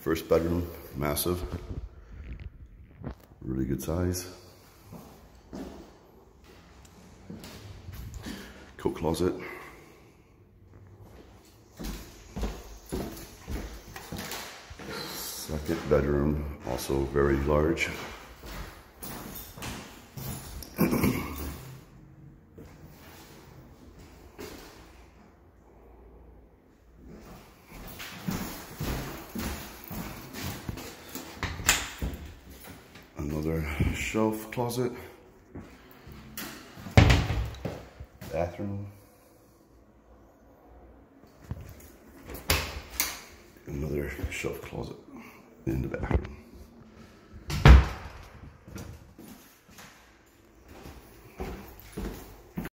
First bedroom, massive, really good size. Coat closet. Second bedroom, also very large. Another shelf closet. Bathroom. Another shelf closet in the bathroom.